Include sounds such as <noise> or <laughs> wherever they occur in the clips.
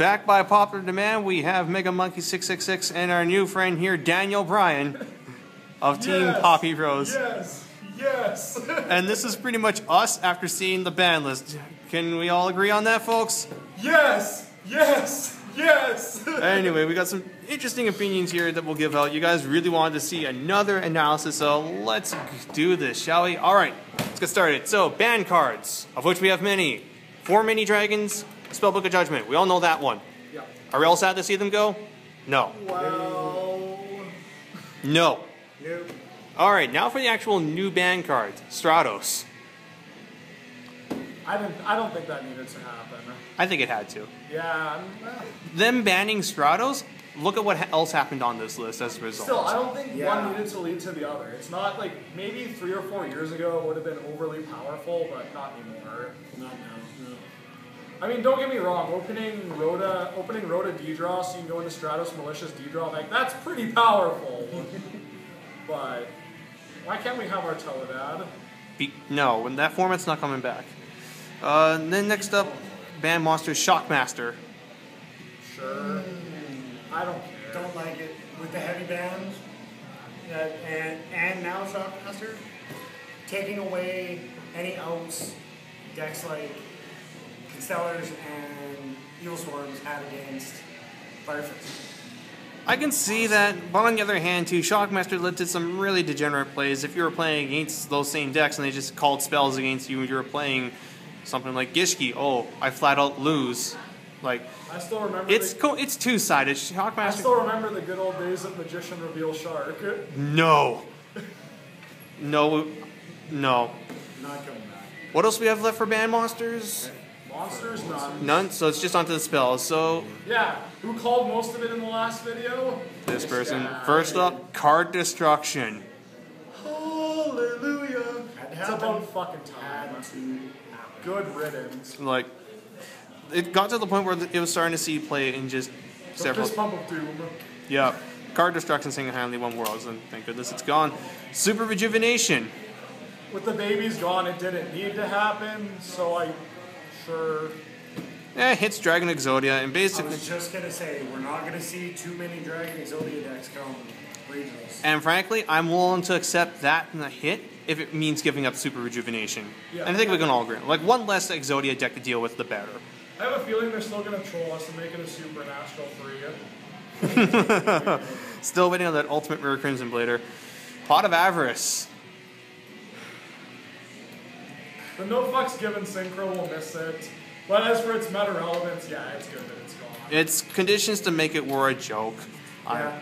back by popular demand, we have Mega Monkey 666 and our new friend here, Daniel Bryan of Team Yes, Poppy Rose. Yes, yes. <laughs> And this is pretty much us after seeing the ban list. Can we all agree on that, folks? yes, yes, yes. <laughs> Anyway, we got some interesting opinions here that we'll give out. You guys really wanted to see another analysis, so let's do this, shall we? All right, let's get started. So, ban cards, of which we have many. Four mini dragons, Spellbook of Judgment. We all know that one. yeah. Are we all sad to see them go? No. Well, No. nope. All right, now for the actual new ban cards, Stratos. I didn't. I don't think that needed to happen. I think it had to. Yeah. I'm-. Them banning Stratos, look at what ha- else happened on this list as a result. Still, I don't think Yeah. one needed to lead to the other. It's not like maybe three or four years ago it would have been overly powerful, but not anymore. Not now, no. I mean, don't get me wrong. Opening Rhoda, opening Rhoda D-draw, so you can go into Stratos Malicious D-draw, like that's pretty powerful. <laughs> but why can't we have our Teledad? Be- no, when that format's not coming back. Uh, and then next up, Band monster Shockmaster. Sure. I don't care. Don't like it with the heavy bands. Uh, and and now Shockmaster taking away any outs decks like Constellars and Evil Swarms had against Firefist. I can see that, but on the other hand, too, Shockmaster led to some really degenerate plays. If you were playing against those same decks and they just called spells against you, and you were playing something like Gishki. Oh, I flat out lose. Like I still remember. it's the, co- it's two sided. Shockmaster. I still remember the good old days of Magician Reveal Shark. No. <laughs> No. No. Not coming back. What else we have left for ban monsters? Monsters, none. None. So it's just onto the spells. So Yeah. Who called most of it in the last video? this person. guy. First up, card destruction. Hallelujah. It's happen. about fucking time. To. Good riddance. Like, it got to the point where it was starting to see play in just The several. fist pump of doom. Yeah. Card destruction single-handedly won worlds, and thank goodness it's gone. Super rejuvenation. With the babies gone, it didn't need to happen, so I sure. Eh, hits Dragon Exodia, and basically. I basically, was just gonna say we're not gonna see too many Dragon Exodia decks come regionals. and frankly, I'm willing to accept that in a hit if it means giving up super rejuvenation. Yeah. And I think we can all agree. Like one less Exodia deck to deal with, the better. I have a feeling they're still gonna troll us and make it a supernatural you. <laughs> <laughs> Still waiting on that ultimate rare Crimson Blader. Pot of Avarice. The no fucks given synchro will miss it. But as for its meta relevance, yeah, it's good that it's gone. It's conditions to make it were a joke. Yeah.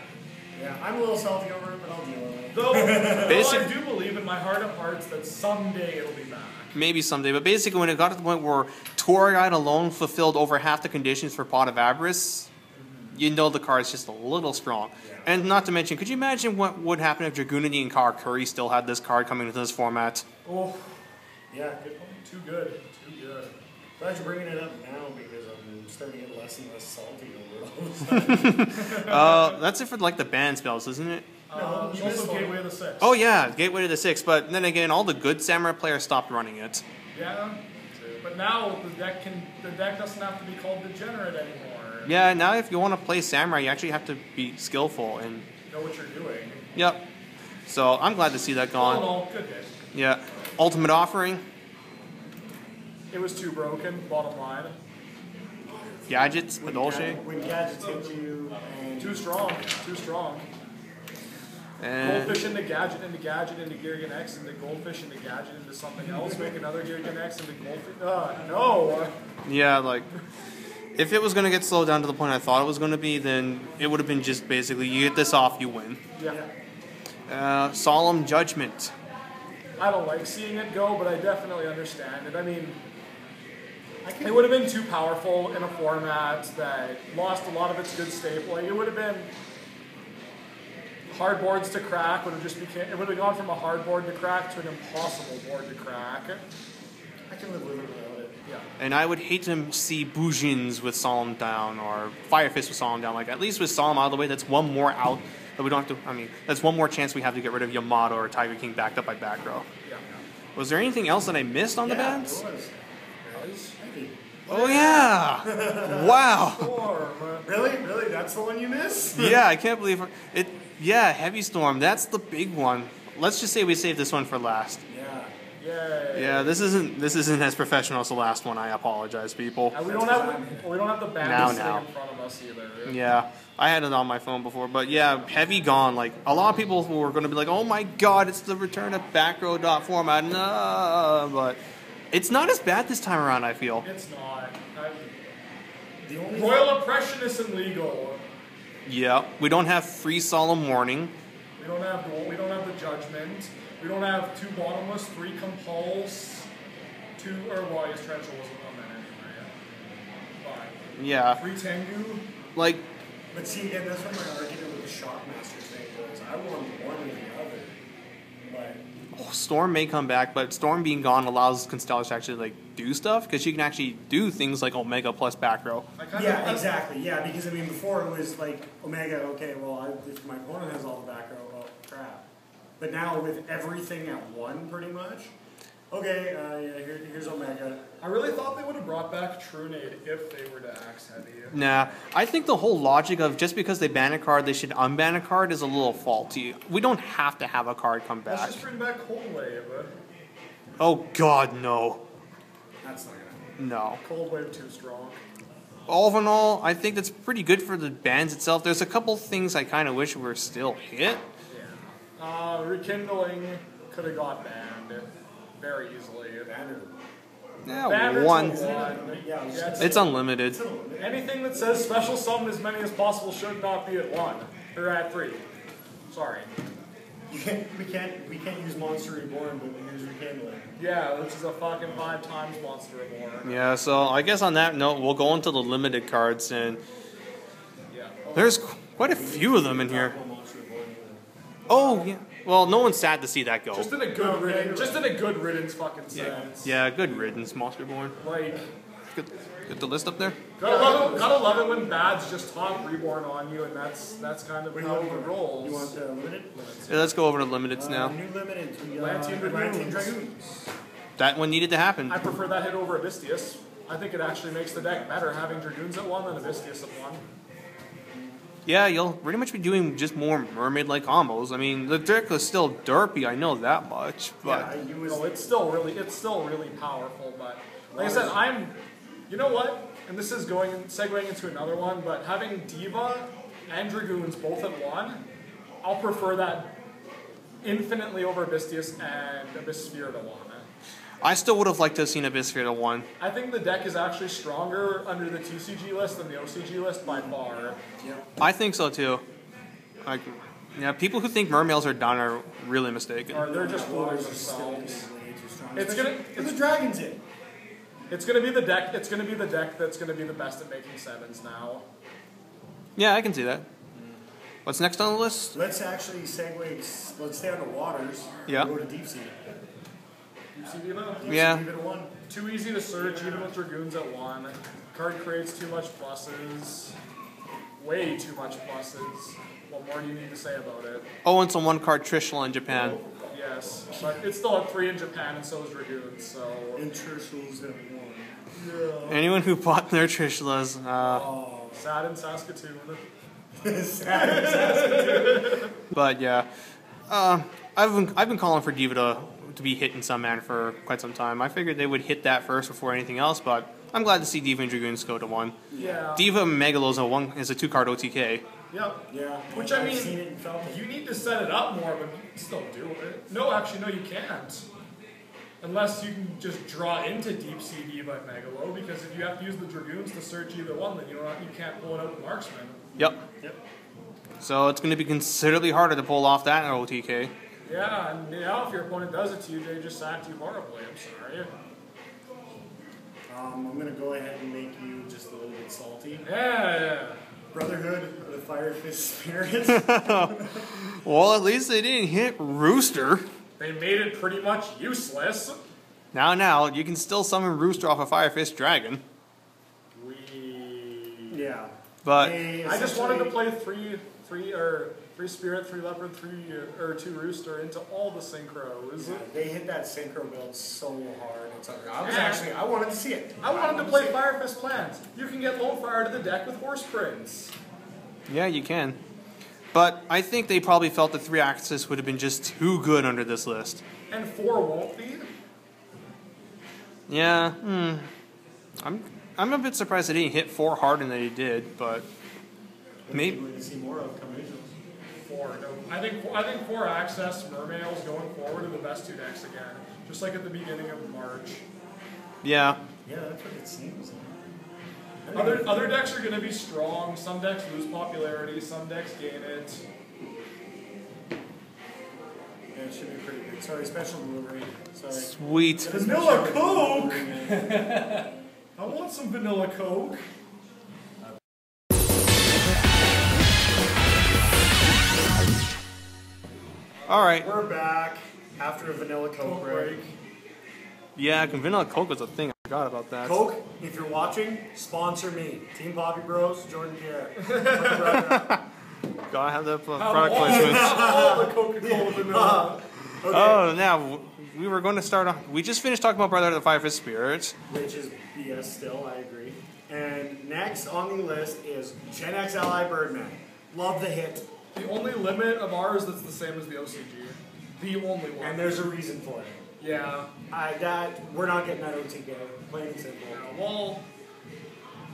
Yeah, I'm a little salty over it, but I'll deal with it. Though, though I do believe in my heart of hearts that someday it'll be back. maybe someday, but basically when it got to the point where Tour Guide alone fulfilled over half the conditions for Pot of Avarice, mm-hmm. you know the card card's just a little strong. And not to mention, could you imagine what would happen if Dragunity and Karakuri still had this card coming into this format? Oh, Yeah, good point. too good, too good. Glad you're bringing it up now because I'm starting to get less and less salty over it all of a. <laughs> Uh, that's it for like the band spells, isn't it? Uh, you also. Gateway of the Six. Oh yeah, Gateway to the Six, but then again, all the good Samurai players stopped running it. Yeah, but now the deck can the deck doesn't have to be called degenerate anymore. Yeah, now if you want to play Samurai, you actually have to be skillful and Know what you're doing. yep. So I'm glad to see that All in gone. all, good hit. Yeah. Ultimate Offering, It was too broken. Bottom line, Gadgets, when, Padolce, Gad- when gadgets hit you and too strong, too strong. and Goldfish into gadget into gadget into Gilligan X into goldfish into gadget into something else. Make another Gilligan X into goldfish. Uh, no. Yeah, like if it was gonna get slowed down to the point I thought it was gonna be, then it would have been just basically you get this off, you win. Yeah. Uh, solemn judgment. I don't like seeing it go, but I definitely understand it. I mean, I it would have been too powerful in a format that lost a lot of its good staple. Like, it would have been hard boards to crack. Would have just became. It would have gone from a hard board to crack to an impossible board to crack. I can live with it without it. Yeah. And I would hate to see Bujins with Solemn down or Fire Fist with Solemn down. Like at least with Solemn out of the way, that's one more out that we don't have to. I mean, that's one more chance we have to get rid of Yamato or Tiger King backed up by back row. Yeah. Was there anything else that I missed on the yeah? It. It was heavy. Oh yeah! <laughs> wow. Storm. Really? Really? That's the one you miss? <laughs> Yeah, I can't believe it. Yeah, heavy storm. That's the big one. Let's just say we saved this one for last. Yeah. Yay. Yeah, this isn't this isn't as professional as the last one. I apologize, people. And we don't have we don't have the band Now, now. in front of us either. Yeah, I had it on my phone before, but yeah, heavy gone. Like a lot of people were going to be like, "Oh my God, it's the return of back row dot format." No, but it's not as bad this time around. I feel. It's not. I, The only Royal oppression is illegal. Yeah, we don't have free solemn warning. We don't have the we don't have the judgment. We don't have two bottomless, three compulse, two or well, I guess torrential wasn't on that anyway. Yeah, But three tengu. like But see, again, that's what my argument with the Shockmaster thing was. I want one or the other. But oh, Storm may come back, but Storm being gone allows Constellars to actually like do stuff because she can actually do things like Omega plus back row. Yeah, of, exactly. Yeah, because I mean, before it was like Omega. Okay, well, I, if my opponent has all the back row, well, crap. But now with everything at one, pretty much. Okay, uh, yeah, here, here's Omega. I really thought they would have brought back Trunade if they were to axe heavy. Nah, I think the whole logic of just because they ban a card, they should unban a card is a little faulty. We don't have to have a card come back. Let's back. just bring back Cold Wave. Oh God, no, That's not gonna. no. Cold Wave too strong. All in all, I think that's pretty good for the bands itself. There's a couple things I kind of wish were still hit. Yeah. Uh, rekindling could have got banned very easily. Banner. Yeah, Banner one. one. Yeah, it's unlimited. Anything that says special summon as many as possible should not be at one. Or at three. Sorry. You can't, we can't we can't use Monster Reborn, but we use Rekindling. Yeah, which is a fucking five times monster or more. Yeah, so I guess on that note, we'll go into the limited cards, and Yeah. there's quite a few of them in here. Monster Reborn. Oh, yeah. Well, no one's sad to see that go. Just in a good No, riddance. you're Just in a good riddance fucking sense. Yeah, good riddance, Monsterborn. Like, Get, get the list up there. gotta love, it, gotta love it when bads just talk reborn on you, and that's that's kind of how you it want? rolls. You want uh, limited? Yeah, let's go over to limiteds Uh, now. New limited. We got Lantean Dragoons. Dragoons. That one needed to happen. I prefer that hit over Abyssteus. I think it actually makes the deck better having Dragoons at one than Abyssteus at one. Yeah, you'll pretty much be doing just more mermaid-like combos. I mean, the deck is still derpy, I know that much, but Yeah, was, No, it's still really, it's still really powerful. But like I said, I'm, you know what? And this is going segueing into another one. But having Diva and Dragoons both at one, I'll prefer that infinitely over Abyssteus and Abyss Sphere to one. I still would have liked to have seen Abyss Sphere to one. I think the deck is actually stronger under the TCG list than the OCG list by far. yeah. I think so too. Like, yeah, people who think mermails are done are really mistaken. Or they're just fooling Waters are still themselves. way too strong. It's gonna- with the dragons in. It's gonna be the deck. It's gonna be the deck that's gonna be the best at making sevens now. Yeah, I can see that. What's next on the list? Let's actually segue. Let's stay on the waters. Yeah. Go to deep sea. You see, Diva? Deep Yeah. Sea, leave it one. Too easy to search, even with Dragoons at one. Card creates too much pluses. Way too much pluses. What more do you need to say about it? Oh, and some one-card Trishula in Japan. Yes, but it's still at three in Japan, and so is Dragoons. So And Churchill's at one. yeah, Anyone who bought their Trishulas, uh, Oh. sad in Saskatoon. <laughs> <laughs> But yeah, uh, I've been I've been calling for Diva to, to be hit in some manner for quite some time. I figured they would hit that first before anything else, but I'm glad to see Diva and Dragoons go to one. Yeah. Diva Megalos a one is a two card OTK. Yep. Yeah. Which I mean, seen it and felt it. You need to set it up more, but you can still do it. No, actually, no, you can't. Unless you can just draw into Deep Sea Diva and Megalo, because if you have to use the Dragoons to search either one, then you don't you can't pull it out with Marksman. Yep. Yep. So it's going to be considerably harder to pull off that OTK. Yeah, and now if your opponent does it to you, they just sacked you horribly. I'm sorry. Um, I'm gonna go ahead and make you just a little bit salty. Yeah, yeah. Brotherhood of the Fire Fist Spirit. <laughs> <laughs> Well, at least they didn't hit Rooster. They made it pretty much useless. Now, now you can still summon Rooster off a Fire Fist Dragon, We. yeah. but I just wanted to play three three or three spirit, three leopard, three uh, or two rooster into all the synchros. Yeah, they hit that synchro build so hard. It's unreal. I was Yeah. actually, I wanted to see it. I wanted to wanted play see it. Fire Fist Plans. You can get Lone Fire to the deck with Horse Prince. Yeah, you can. But I think they probably felt the three axis would have been just too good under this list. And four won't be. Yeah, hmm. I'm I'm a bit surprised they didn't hit four harder than they did, but maybe We're gonna see more of come regionals. Four. No, I think I think four access mermails going forward are the best two decks again. Just like at the beginning of March. yeah. Yeah, that's what it seems. Other other decks are gonna be strong. Some decks lose popularity. Some decks gain it. Yeah, it should be pretty good. Sorry, special delivery. Sorry. Sweet. Vanilla Coke. <laughs> I want some vanilla Coke. All right. We're back after a vanilla Coke Coke break. break. Yeah, vanilla Coke was a thing. I forgot about that. Coke, if you're watching, sponsor me. Team Bobby Bros, Jordan Pierre. My <laughs> brother. Gotta have the uh, product all, placements. have all the Coca-Cola <laughs> vanilla. Okay. Oh, now we were going to start off. We just finished talking about Brother of the Fire Fist Spirits. Which is BS still, I agree. And next on the list is Genex Ally Birdman. Love the hit. The only limit of ours that's the same as the OCG. The only one. And there's a reason for it. yeah. I, that we're not getting that OTK. Plain and simple. Yeah, Well,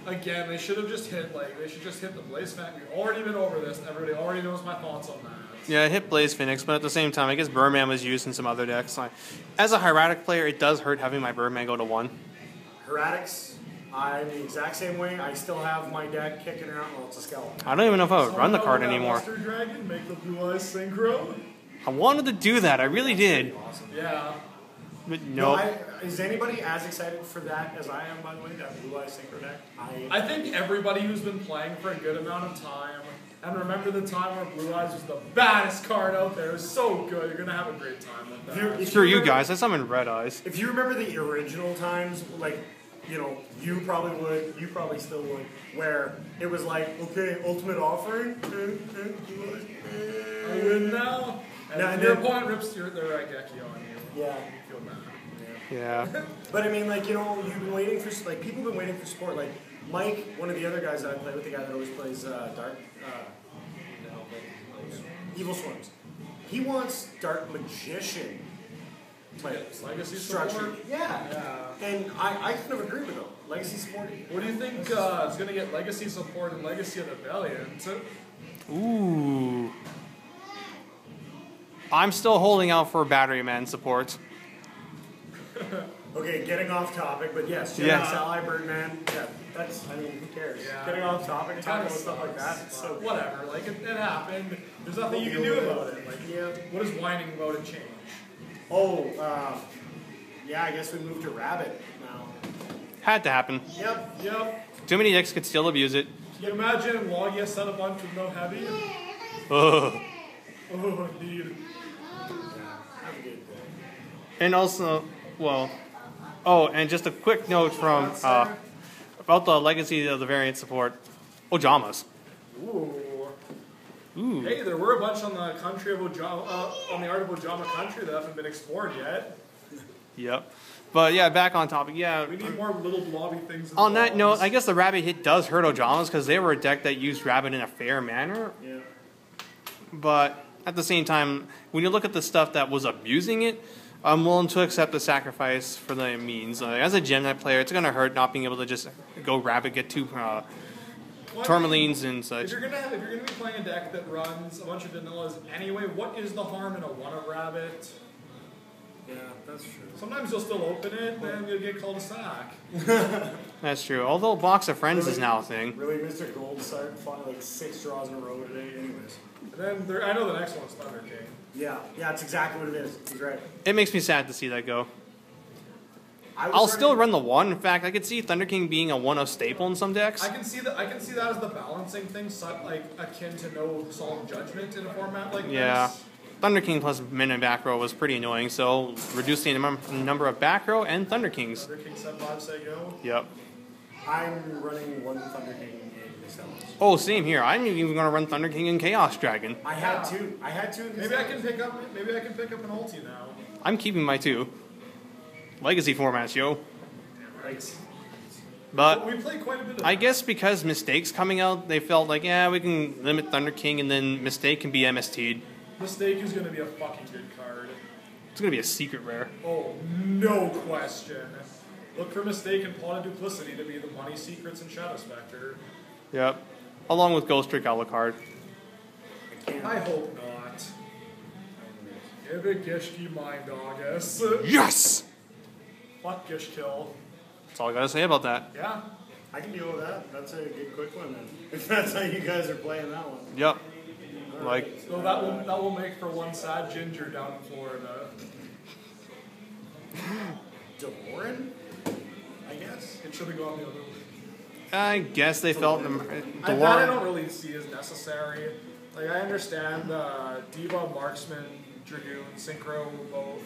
again, they should have just hit like they should just hit the Blaze Fan. We've already been over this. and Everybody already knows my thoughts on that. Yeah, it hit Blaze Phoenix, but at the same time, I guess Birdman was used in some other decks. Like, as a hieratic player, it does hurt having my Birdman go to one. Hieratics, I'm the exact same way. I still have my deck kicking around. Well, it's a skeleton. I don't even know if I would run the card that anymore. Luster Dragon make the Blue Eyes synchro. I wanted to do that. I really did. Awesome. Yeah. But No, no. I, is anybody as excited for that as I am, by the way, that Blue Eye Synchro deck? I, I think everybody who's been playing for a good amount of time, and remember the time where Blue Eyes was the baddest card out there. It was so good. You're gonna have a great time with you- that. if Screw you remember- guys. I summoned Red Eyes. If you remember the original times, like, you know, you probably would, you probably still would, where it was like, okay, ultimate offering, Blue Eyes. <laughs> Are you in now? And No, and your then- opponent rips your, their Raigeki on you. Yeah. You feel bad. Yeah. <laughs> But I mean, like, you know, you've been waiting for, like, people have been waiting for support. Like, Mike, one of the other guys that I play with, the guy that always plays uh, Dark, uh, Evil Swarms, he wants Dark Magician players. Legacy Structure. support? Yeah. Yeah. And I, I kind of agree with him. Legacy support. What do you think uh, is going to get Legacy support and Legacy of the Valiant? Ooh. I'm still holding out for Battery Man support. <laughs> Okay, getting off topic, but yes, Gen Yeah. Ally Birdman. Yeah, that's, I mean, who cares? Yeah. Getting off topic, talking about stuff like that. sucks, So, whatever. Like it, it happened. There's nothing you can do about it. Like, yeah. what is whining about it change? Oh, uh, yeah, I guess we moved to Rabbit now. Had to happen. Yep. Yep. Too many decks could still abuse it. Can you imagine Logia set a bunch with no heavy? Ugh. Oh, indeed. Have a good day. And also, well, oh, and just a quick note from uh, about the legacy of the Valiant support. Ojamas. Ooh. Ooh. Hey, there were a bunch on the country of Ojama, uh, on the art of Ojama country that haven't been explored yet. Yep. But yeah, back on topic. Yeah. We need more little blobby things. On that note. I guess the rabbit hit does hurt Ojamas because they were a deck that used rabbit in a fair manner. Yeah. But at the same time, when you look at the stuff that was abusing it, I'm willing to accept the sacrifice for the means. Uh, as a Gemini player, it's gonna hurt not being able to just go rabbit, get two uh, Well, I mean, tourmalines and If such. you're gonna have, if you're gonna be playing a deck that runs a bunch of vanillas anyway, what is the harm in a one of rabbit? Yeah, that's true. Sometimes you'll still open it, then you'll get called a sack. <laughs> That's true. Although Box of Friends is now a thing. Really, Mr. Gold started flying like six draws in a row today. Anyways. And then there, I know the next one's Thunder King. Yeah, yeah, that's exactly what it is. He's right. It makes me sad to see that go. I was I'll still run the one. In fact, I could see Thunder King being a one of staple in some decks. I can see that. I can see that as the balancing thing, so- like akin to no solemn judgment in a format like Yeah. this. Thunder King plus min and back row was pretty annoying, so reducing the number of back row and Thunder Kings. Thunder King said five say go. Yep. I'm running one Thunder King in Castellas. Oh, same here. I'm even going to run Thunder King and Chaos Dragon. I had two. I had two. In Maybe I can pick up. Maybe I can pick up an ulti now. I'm keeping my two. Legacy formats, yo. Right. But we play quite a bit of. I guess because Mistake's coming out, they felt like, yeah, we can limit Thunder King and then Mistake can be MST'd. Mistake is going to be a fucking good card. It's going to be a secret rare. Oh, no question. Look for Mistake and Pawn of Duplicity to be the money secrets and Shadow Spectre. Yep. Along with Ghost Trick Alucard. I hope not. Give Gishki Mind August. Yes! Fuck Gishkill. That's all I got to say about that. Yeah. I can deal with that. That's a good quick one then. <laughs> If that's how you guys are playing that one. Yep. Like, So that will that will make for one sad ginger down in Florida. <laughs> Devorin? I guess. It should have gone the other way. I guess they felt the I, that I don't really see as necessary. Like I understand uh, Diva, Marksman, Dragoon, Synchro, both,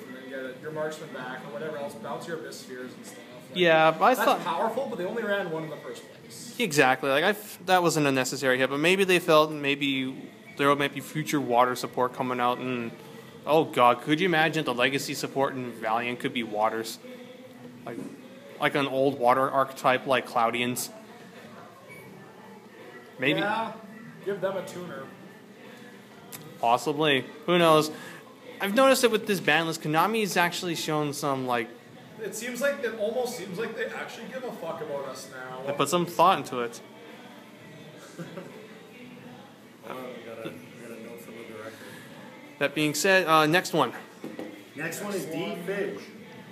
your Marksman back or whatever else. Bounce your Abyss Spheres and stuff. Like, Yeah, but I that's thought powerful, but they only ran one in the first place. exactly like I that wasn't a necessary hit, but maybe they felt maybe there might be future water support coming out, and oh god, could you imagine the legacy support in Valiant could be waters, like like an old water archetype like Cloudians. Maybe Yeah, give them a tuner. possibly who knows. I've noticed that with this ban list, Konami's actually shown some like It seems like it almost seems like they actually give a fuck about us now. they put some thought into it. <laughs> We got a, we got a note from the director. That being said, uh, next one. Next one is D Fish.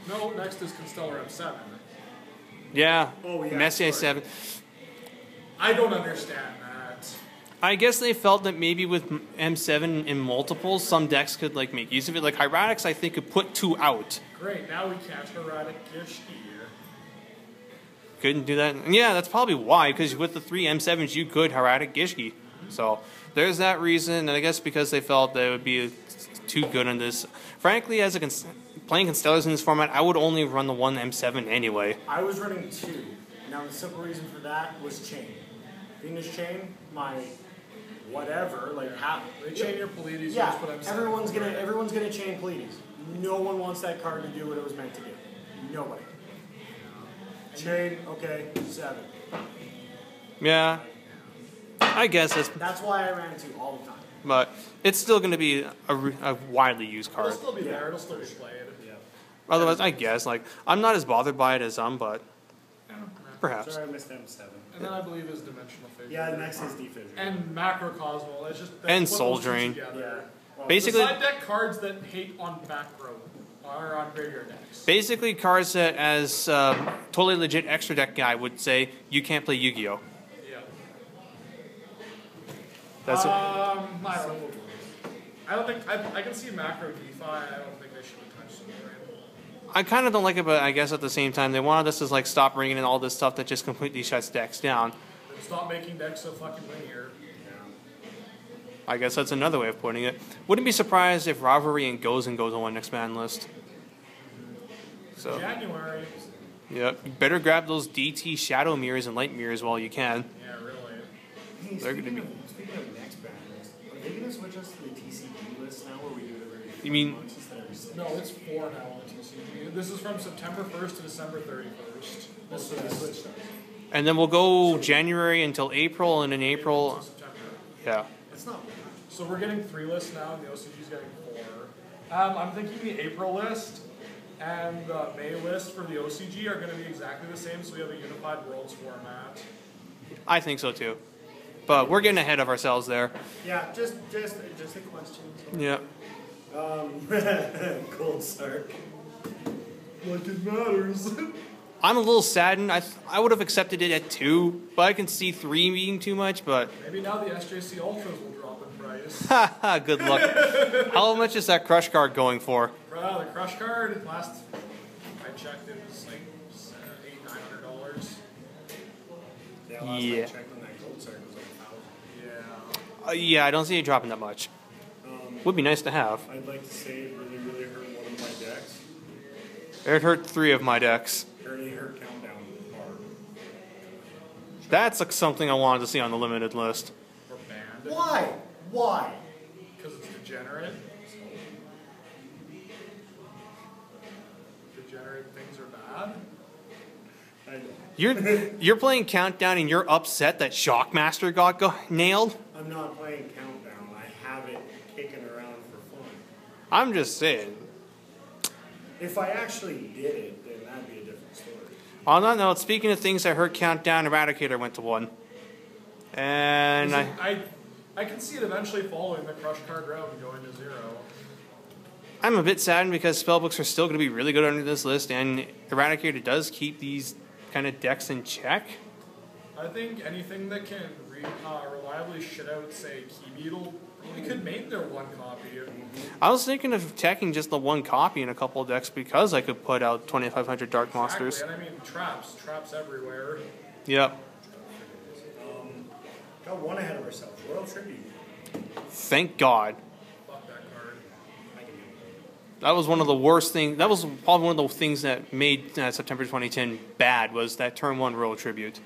No, next is Constellar M7. Yeah, Oh, yeah, Messier sorry. seven. I don't understand that. I guess they felt that maybe with M7 in multiples, some decks could like make use of it. Like Hieratics, I think could put two out. Great, now we can't erratic Gish here. Couldn't do that. And yeah, that's probably why. Because with the three M7s, you could Hieratic Gishki. So there's that reason. And I guess because they felt they would be too good on this. Frankly, as a cons- playing Constellars in this format, I would only run the one M7 anyway. I was running two. Now the simple reason for that was chain. Venus chain, my whatever, like how They chain your Pleiades, you Yeah, just put M7. everyone's gonna everyone's gonna chain Pleiades. No one wants that card to do what it was meant to do. Nobody. Chain, okay, seven. Yeah, I guess that's. That's why I ran into all the time. But it's still going to be a, re- a widely used card. It'll still be there, it'll still be played. Yeah. Otherwise, I guess like I'm not as bothered by it as some, but perhaps. Sorry, I missed M seven. And then I believe is Dimensional Fissure. Yeah, the next is D Fissure. And Macrocosmo, that's just. That's And put Soul Drain. together. Yeah. Well, Basically- The side deck cards that hate on back row are on graveyard decks. Basically, cards that, as um, totally legit extra deck guy would say, you can't play Yu-Gi-Oh. Yeah. That's what- Um, I don't. I don't think I, I can see macro DeFi. I don't think they should have touched Soul Drain. I kind of don't like it, but I guess at the same time, they wanted us to like stop bringing in all this stuff that just completely shuts decks down. Stop making decks so fucking linear. I guess that's another way of putting it. Wouldn't be surprised if Rivalry and Gozen goes on one next man list. So, January. yep, better grab those DT Shadow Mirrors and Light Mirrors while you can. Yeah, really. Hey, They're gonna be- of- Speaking of next band list, are they gonna switch us to the TCG list now, where we do it every You mean- months instead of every six? No, it's four now on the TCG. This is from September 1st to December 31st. Oh, This so they is switched us. And then we'll go January until April, and in April, to September. yeah. It's not bad. So we're getting three lists now, and the OCG's getting four. Um, I'm thinking the April list and the May list for the OCG are going to be exactly the same, so we have a unified worlds format. I think so too. But we're getting ahead of ourselves there. Yeah, just just just a question. Yeah. Um, <laughs> Cold Sark. Like it matters. <laughs> I'm a little saddened. I I would have accepted it at two, but I can see three being too much. But Maybe now the SJC Ultras will drop in price. <laughs> haha, good luck. How much is that crush card going for? Uh, the Crush card, last I checked, it was like eight, nine hundred dollars. Yeah, last Yeah. I checked on that Cold Sark was like a thousand. Yeah. Uh, yeah, I don't see it dropping that much. Would be nice to have. I'd like to say it really, really hurt one of my decks. It hurt three of my decks. It hurt Countdown hard. That's like, something I wanted to see on the limited list. Or banned. Why? Why? Because it's degenerate. Degenerate things are bad. <laughs> You're you're playing Countdown and you're upset that Shockmaster got go- nailed. I'm not playing Countdown. I have it kicking around for fun. I'm just saying. If I actually did it, then that'd be a different story. On that note, speaking of things I heard Countdown, Eradicator went to one, and I. I, I can see it eventually following the crush card route and going to zero. I'm a bit saddened because spellbooks are still going to be really good under this list, and Eradicator does keep these kind of decks in check. I think anything that can re, uh, reliably shit out, say, Key Beetle, we could make their one copy. I was thinking of attacking just the one copy in a couple of decks because I could put out 2500 Dark Monsters. And I mean traps, traps everywhere. Yep. Um, got one ahead of ourselves. Royal Tribute. Thank God. Fuck that card. I can do it. That was one of the worst things. That was probably one of the things that made uh, September 2010 bad was that turn one Royal Tribute.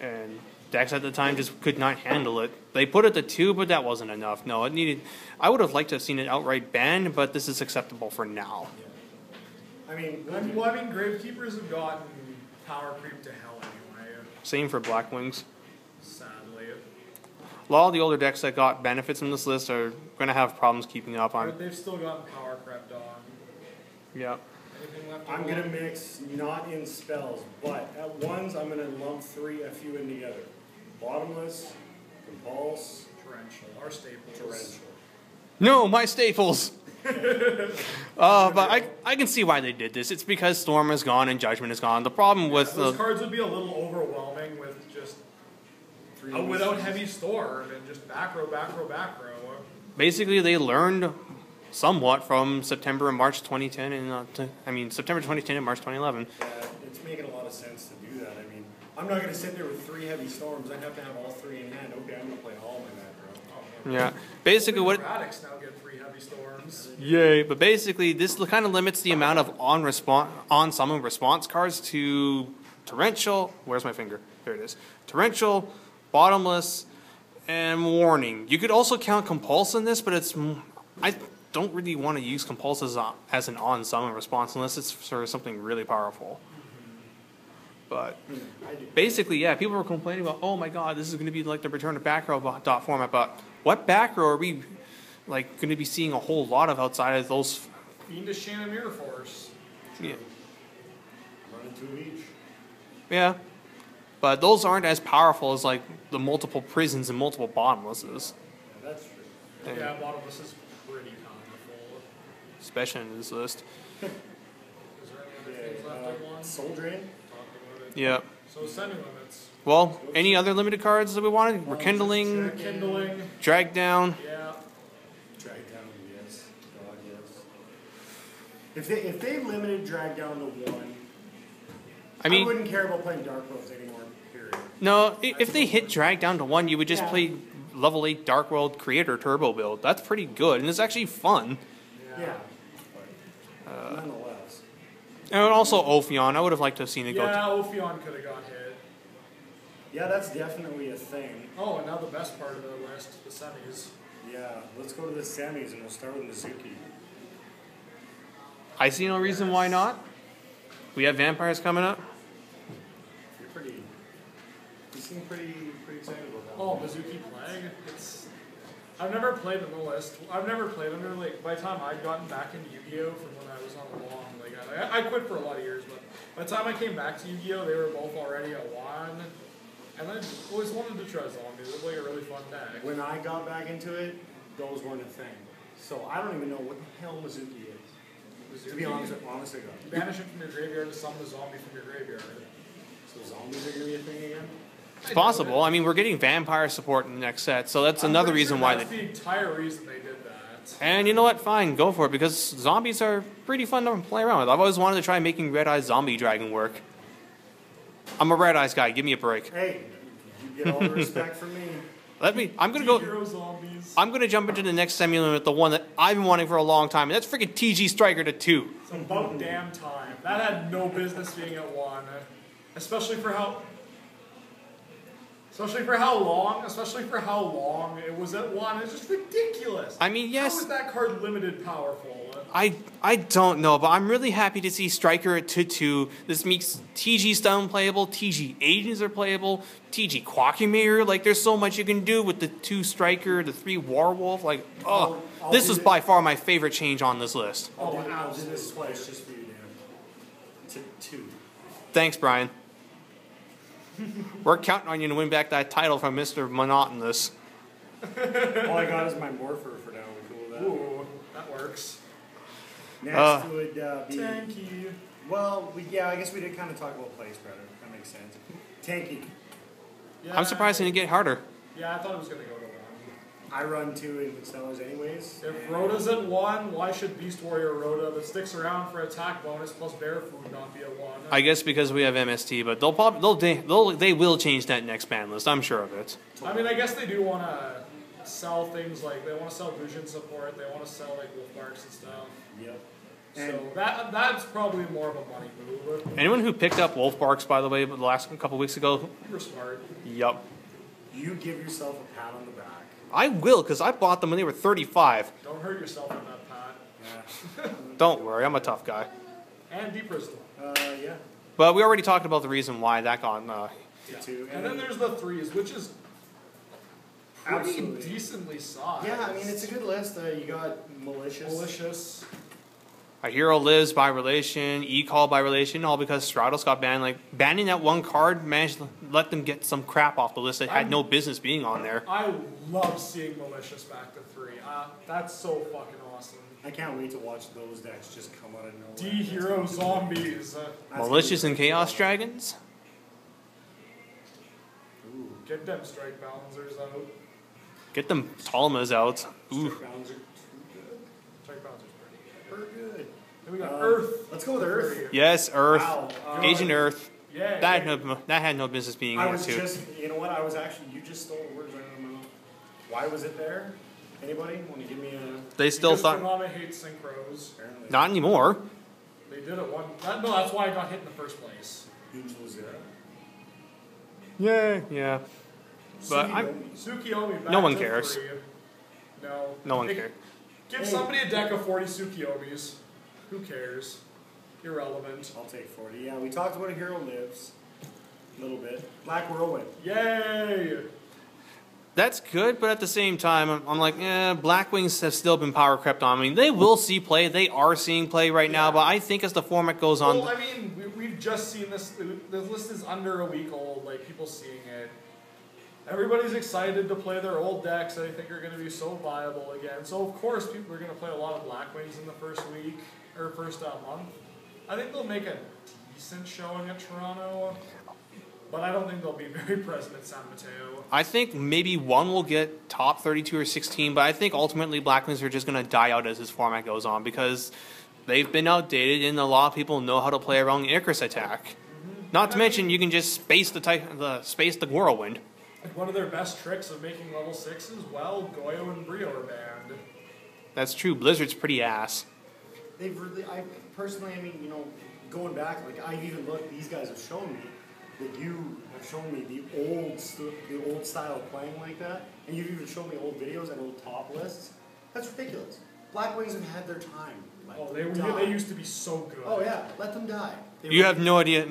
Yeah. and decks at the time just could not handle it. They put it to two, but that wasn't enough. No, it needed. I would have liked to have seen it outright banned, but this is acceptable for now. I mean, I mean, well, I mean, Gravekeepers have gotten power creep to hell anyway. Same for Black Wings. Sadly, A lot of the older decks that got benefits from this list are going to have problems keeping up on. but they've still gotten power crept on. Yeah. I'm gonna mix not in spells, but at ones I'm gonna lump three a few in together. Bottomless, compulse, torrential. Our staples. torrential. No, my staples. <laughs> uh, but I, I can see why they did this. It's because Storm is gone and Judgment is gone. The problem with Those the cards would be a little overwhelming with just Three uh, without heavy storm and just back row, back row, back row. basically they learned somewhat from September and March 2010, and uh, t- I mean September 2010 and March 2011. Yeah, it's making a lot of sense to do that. I mean, I'm not gonna sit there with three heavy storms. I'd have to have all three in hand. Okay, I'm gonna play all my macro. Oh, yeah, basically what. Radix now get three heavy storms. Yay! But basically, this kind of limits the amount of on response on summon response cards to torrential. Where's my finger? There it is. Torrential, bottomless, and warning. You could also count compulse in this, but it's I don't really want to use compulse as, a, as an on summon response unless it's for something really powerful. But basically, yeah, people were complaining about, oh my god, this is going to be like the return to back row dot format. But what back row are we like going to be seeing a whole lot of outside of those? Fiendish Chain and Mirror Force. Yeah, Running two each. yeah, but those aren't as powerful as like the multiple prisons and multiple bottomlesses, Yeah, that's true. and Yeah, bottomless is pretty powerful. especially in this list. <laughs> Is there any other things left uh, one? Soul Drain. Talk. Yeah. So semi limits. Well, any other limited cards that we wanted? Well, Rekindling, just Kindling. drag down. Yeah. Drag down, yes. God, yes. If they if they limited drag down to one, I mean, wouldn't care about playing Dark Worlds anymore. Period. no, i- if they hit drag down to one, you would just Yeah. play level eight Dark World Creator Turbo build. That's pretty good, and it's actually fun. Yeah. But Uh, nonetheless, And also Ophion. I would have liked to have seen it go. Yeah, Ophion could have got hit. yeah, that's definitely a thing. Oh, and now the best part of the list, the semis. Yeah, let's go to the semis and we'll start with Mezuki. I see no reason why not. We have vampires coming up. You're pretty. You seem pretty pretty excited about that. Oh, Mezuki Plague. It's. I've never played in the list. I've never played under like. By the time I'd gotten back into Yu-Gi-Oh from when I was on the long, like I, I quit for a lot of years, but by the time I came back to Yu-Gi-Oh, they were both already at one, and I always wanted to try zombies. It looked like a really fun deck. When I got back into it, those weren't a thing. So I don't even know what the hell Mezuki is. To be honest, honest to You banish it from your graveyard to summon a zombie from your graveyard. So zombies are gonna be a thing again? It's possible. I mean, we're getting vampire support in the next set, so that's I'm another reason sure why That's they. the entire reason they did that. And you know what? Fine, go for it because zombies are pretty fun to play around with. I've always wanted to try making Red Eye Zombie Dragon work. I'm a Red Eyes guy. Give me a break. Hey, you get all the respect from me. <laughs> Let me. I'm gonna go. Zombies. I'm gonna jump into the next semi with the one that I've been wanting for a long time, and that's freaking TG Striker to two. It's about damn time. That had no business being at one. especially for how. Especially for how long, especially for how long it was at one, it's just ridiculous. I mean, yes- How is that card limited powerful? I I don't know, but I'm really happy to see Striker at 2 2. This makes TG Stun playable, TG Agents are playable, TG Quackimir. Like, there's so much you can do with the 2 Striker, the 3 Warwolf. Like, oh, I'll- I'll this do is by far my favorite change on this list. Oh, do, I'll do this absolutely. twice just for you, Dan. To two. Thanks, Brian. We're counting on you to win back that title from Mr. Monotonous. All I got is my morpher for now. Cool that. Ooh, that works. Next Uh, would uh, be. Tenki. Well, we, yeah, I guess we did kind of talk about Plaguespreader. That makes sense. Tenki. Yeah, I'm surprised it didn't get harder. Yeah, I thought it was gonna go to one. I run two in Sellers anyways. If Rhoda's at one, why should Beast Warrior Rhoda that sticks around for attack bonus plus bear food not be at one? I guess because we have MST, but they'll probably they'll, they'll they will change that next ban list. I'm sure of it. I mean, I guess they do want to sell things like they want to sell vision support, they want to sell like wolf marks and stuff. Yep. So that that's probably more of a money move. Anyone who picked up Wolf Barks, by the way, the last couple weeks ago, You're smart. yup. you give yourself a pat on the back. I will, because I bought them when they were 35. Don't hurt yourself on that pot. Yeah. <laughs> Don't worry, I'm a tough guy. And deep crystal. Uh, yeah. But we already talked about the reason why that got. Uh, To two. And then there's the threes, which is pretty Absolutely. decently sized. Yeah, I mean it's a good list. Uh, you got malicious. malicious. A hero lives by relation, E call by relation, all because Stratos got banned. Like banning that one card managed to let them get some crap off the list that had no business being on there. I love seeing malicious back to three. Uh, that's so fucking awesome. I can't wait to watch those decks just come out of nowhere. D hero zombies. Uh, Malicious and Chaos Dragons. Ooh. get them strike balancers out. Get them Talmas out. Ooh. Strike bounds are too good. Strike balancers pretty good. We're. Then we got Um, Earth. Let's go with Earth. Three. Yes, Earth. Wow. Uh, Agent Earth. Yeah. That yeah. had no, that had no business being I here was too. just, you know what? I was actually, you just stole the words right out of my mouth. Why was it there? Anybody want to give me a? They still thought Konami hates synchros. Apparently. not anymore. They did it one. That, no, that's why I got hit in the first place. Angel Zera. Yeah, yeah. But Sweet I'm- Omi. Tsukuyomi back No one to cares. three. No. No one Hey, cares. Give Hey. somebody a deck of 40 Tsukuyomis. Who cares? Irrelevant. I'll take 40. Yeah, we talked about a hero lives. A little bit. Black Whirlwind. Yay! That's good, but at the same time, I'm, I'm like, eh, Blackwings have still been power crept on. I mean, they will see play. They are seeing play right now, but I think as the format goes on, Well, I mean, we, we've just seen this. The list is under a week old. Like people seeing it. Everybody's excited to play their old decks that I think are going to be so viable again. So of course, people are going to play a lot of Black Wings in the first week or first uh, month. I think they'll make a decent showing at Toronto, but I don't think they'll be <laughs> very present at San Mateo. I think maybe one will get top 32 or 16, but I think ultimately Black Wings are just going to die out as this format goes on because they've been outdated and a lot of people know how to play around the Icarus attack. Not to mention, you can just space the, the space the whirlwind. Like one of their best tricks of making level sixes, well, Goyo and Brio are banned. That's true. Blizzard's pretty ass. They've really, I personally, I mean, you know, going back, like I've even looked. These guys have shown me that you have shown me the old, the old style of playing like that, and you've even shown me old videos and old top lists. That's ridiculous. Black Wings have had their time. Let Oh, they were, they used to be so good. Oh yeah, let them die. They You have no idea.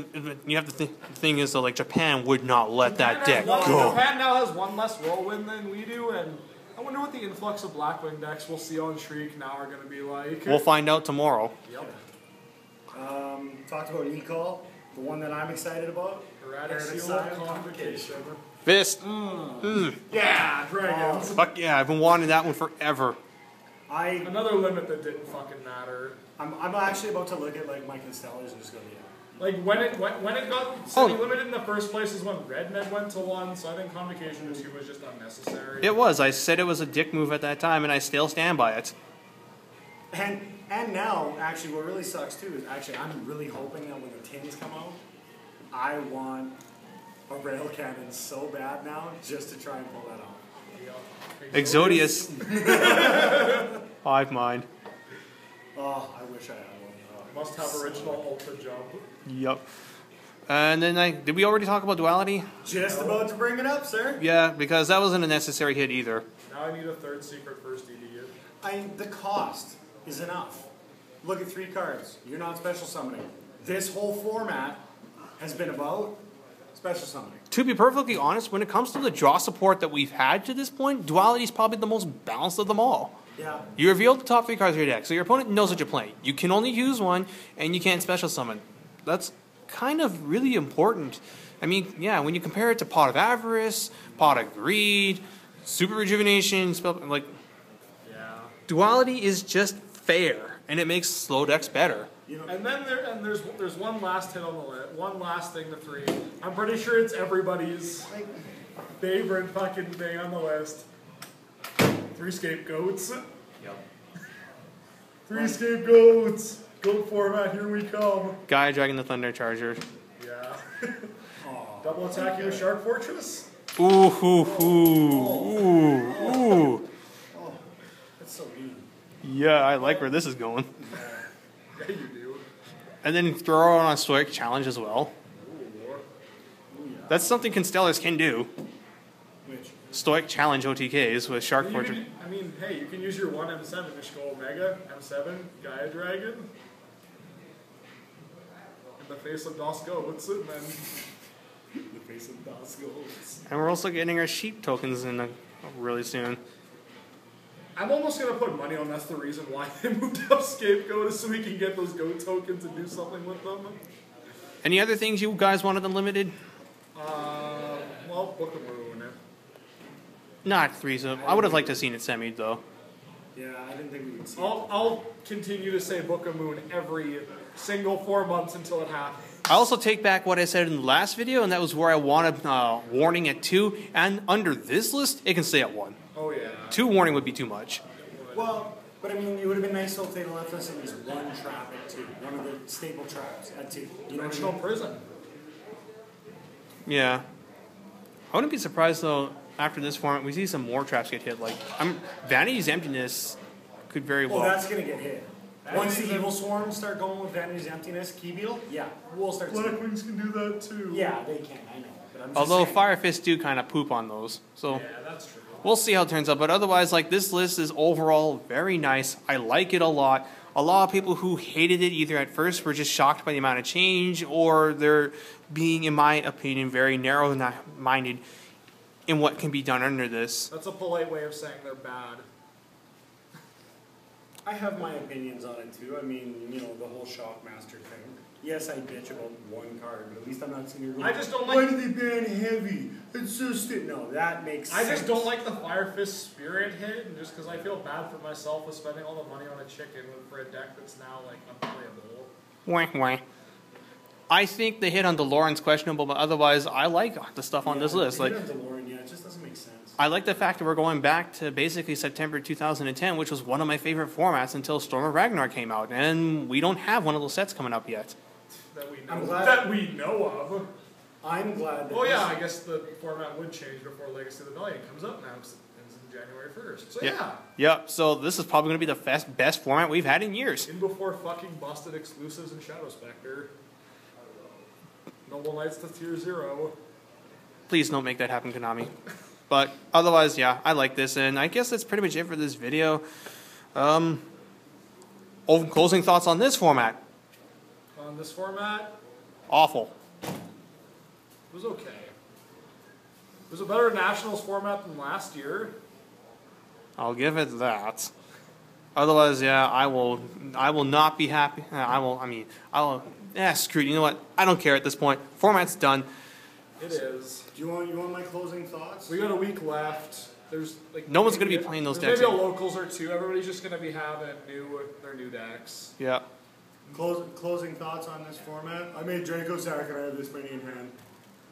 You have the th- thing is though, like Japan would not let that Japan deck has one- go. Japan now has one less whirlwind than we do, and I wonder what the influx of Blackwing decks we'll see on Shriek now are going to be like. We'll find out tomorrow. Yep. Um, talked about Nicole, the one that I'm excited about. Hieratic Hieratic Seal Seal Convocation. Fist. Yeah, dragons. Fuck yeah! I've been wanting that one forever. I, Another limit that didn't fucking matter. I'm, I'm actually about to look at like my Constellars and just go, yeah. Like when it when, when it got semi Oh. limited in the first place is when RedNet went to one, so I think Convocation 2 was just unnecessary. It was. I said it was a dick move at that time, and I still stand by it. And and now, actually, what really sucks too is actually I'm really hoping that when the tins come out, I want a rail cannon so bad now just to try and pull that off. Yep. Exodius. <laughs> Hive mind. Oh, I wish I had one. Oh. Must have original Ultra Jump. Yup. And then I did we already talk about duality? Just about to bring it up, sir. Yeah, because that wasn't a necessary hit either. Now I need a third secret first DD. I the cost is enough. Look at three cards. You're not special summoning. This whole format has been about special summoning. To be perfectly honest, when it comes to the draw support that we've had to this point, duality is probably the most balanced of them all. Yeah. You revealed the top three cards of your deck, so your opponent knows what you're playing. You can only use one, and you can't special summon. That's kind of really important. I mean, yeah, when you compare it to Pot of Avarice, Pot of Greed, Super Rejuvenation, spell, like, Yeah. duality is just fair, and it makes slow decks better. You know, And then there and there's there's one last hit on the list. One last thing to three. I'm pretty sure it's everybody's favorite fucking thing on the list. Three scapegoats. Yep. Three scapegoats. Goat format, here we come. Gaia Dragon the Thunder Charger. Yeah. Double attack you with Shark Fortress? Ooh, ooh, ooh, oh. ooh, ooh. Oh, that's so mean. Yeah, I like where this is going. Yeah, you do. And then throw on a Stoic Challenge as well. That's something Constellars can do. Which? Stoic Challenge OTKs with Shark You Fortress. I mean, hey, you can use your one M7 to just go Omega, M7, Gaia Dragon. In the face of DOS Goats, and then <laughs> The face of DOS goals. And we're also getting our sheep tokens in a, really soon. I'm almost gonna put money on that's the reason why <laughs> they moved up Scapegoat is so we can get those goat tokens and do something with them. Any other things you guys wanted unlimited? Uh, well, Book of Moon. Not three, so I would have liked to have seen it semi though. Yeah, I didn't think we would see I'll, I'll continue to say Book of Moon every single four months until it happens. I also take back what I said in the last video, and that was where I wanted uh, warning at two, and under this list, it can stay at one. Oh yeah. Two warning would be too much. Well, but I mean, it would have been nice if they left us at least one trap at two. One of the staple traps at two. You know what I Dimensional mean? prison. Yeah. I wouldn't be surprised though. After this format, we see some more traps get hit. Like, I'm Vanity's Emptiness could very well. Well, that's gonna get hit. Once the evil swarms start going with Vanity's emptiness, key beetle, yeah, we'll start. seeing- Blackwings can do that too. Yeah, they can. I know. But I'm just Although saying. Fire Fist do kind of poop on those, so Yeah, that's true. We'll see how it turns out. But otherwise, like this list is overall very nice. I like it a lot. A lot of people who hated it either at first were just shocked by the amount of change, or they're being, in my opinion, very narrow-minded in what can be done under this. That's a polite way of saying they're bad. I have my opinions on it too. I mean, you know, the whole Shockmaster thing. Yes, I bitch about one card, but at least I'm not sitting here going, I just don't like. Why like. did they ban heavy? It's so sti-" No, that makes I sense. just don't like the Fire Fist Spirit hit, and just because I feel bad for myself with spending all the money on a chicken for a deck that's now like unplayable. Wah, wah. I think the hit on DeLorean's questionable, but otherwise, I like the stuff on this list. the Like, hit on DeLorean, yeah, it just doesn't make sense. I like the fact that we're going back to basically September 2010, which was one of my favorite formats until Storm of Ragnarok came out, and we don't have one of those sets coming up yet. That we I'm know glad- that we know of. I'm glad that. Oh yeah, I guess the format would change before Legacy of the Valiant comes up now. 'cause it ends in January first. So Yeah. yeah, Yep. So this is probably going to be the best best format we've had in years. in before fucking busted exclusives and Shadow Spectre. Noble Knights to tier zero. Please don't make that happen, Konami. <laughs> But otherwise, yeah, I like this, and I guess that's pretty much it for this video. Um, closing thoughts on this format? On this format, Awful. it was okay. It was a better Nationals format than last year. I'll give it that. Otherwise, yeah, I will. I will not be happy. uh, I will. I mean, I will. Yeah, screw it. You know what? I don't care at this point. Format's done. It is. Do you want you want my closing thoughts? We got a week left. There's like No one's gonna be playing those there's decks Maybe a locals or two. Everybody's just gonna be having new their new decks. Yeah. Close, closing thoughts on this format? I made Dracossack and I have this many in hand.